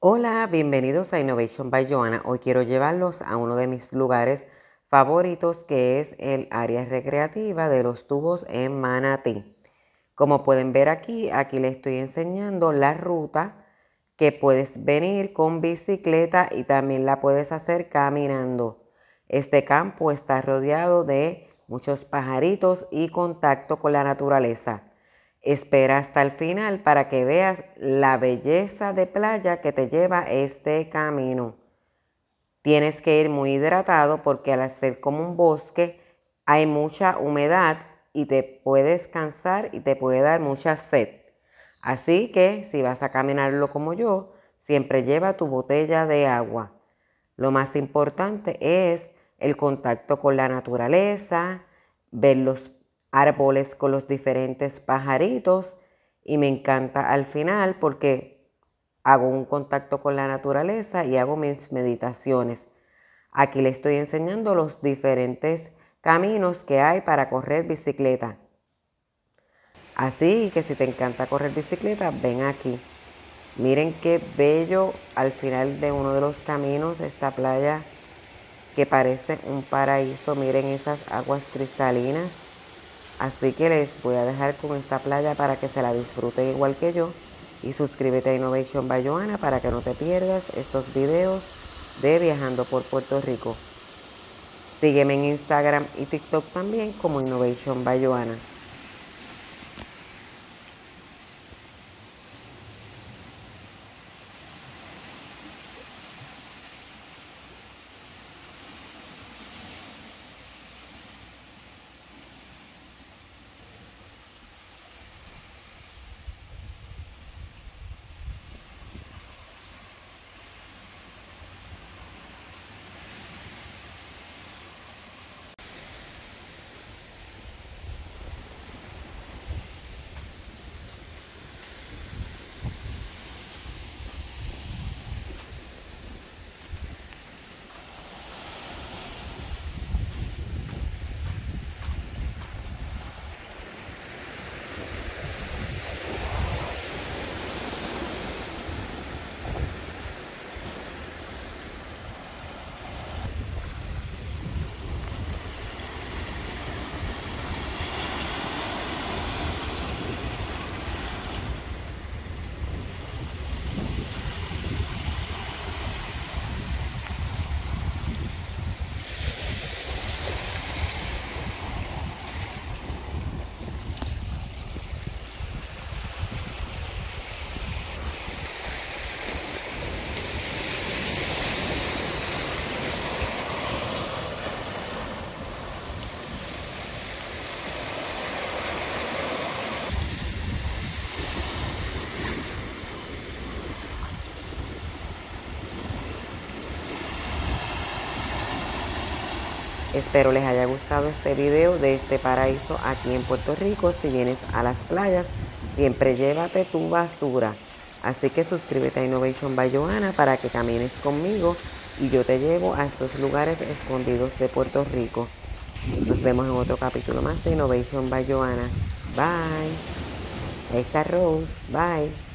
Hola, bienvenidos a Innovation by Joana. Hoy quiero llevarlos a uno de mis lugares favoritos que es el área recreativa de los tubos en Manatí. Como pueden ver aquí, aquí les estoy enseñando la ruta que puedes venir con bicicleta y también la puedes hacer caminando. Este campo está rodeado de muchos pajaritos y contacto con la naturaleza. Espera hasta el final para que veas la belleza de playa que te lleva este camino. Tienes que ir muy hidratado porque al ser como un bosque hay mucha humedad y te puedes cansar y te puede dar mucha sed. Así que si vas a caminarlo como yo, siempre lleva tu botella de agua. Lo más importante es el contacto con la naturaleza, ver los árboles con los diferentes pajaritos y me encanta al final porque hago un contacto con la naturaleza y hago mis meditaciones. Aquí le estoy enseñando los diferentes caminos que hay para correr bicicleta. Así que si te encanta correr bicicleta, ven aquí. Miren qué bello al final de uno de los caminos esta playa que parece un paraíso. Miren esas aguas cristalinas. Así que les voy a dejar con esta playa para que se la disfruten igual que yo. Y suscríbete a Innovation by para que no te pierdas estos videos de Viajando por Puerto Rico. Sígueme en Instagram y TikTok también como Innovation by. Espero les haya gustado este video de este paraíso aquí en Puerto Rico. Si vienes a las playas, siempre llévate tu basura. Así que suscríbete a Innovation by Joana para que camines conmigo y yo te llevo a estos lugares escondidos de Puerto Rico. Nos vemos en otro capítulo más de Innovation by Joana. Bye. Ahí está Rose. Bye.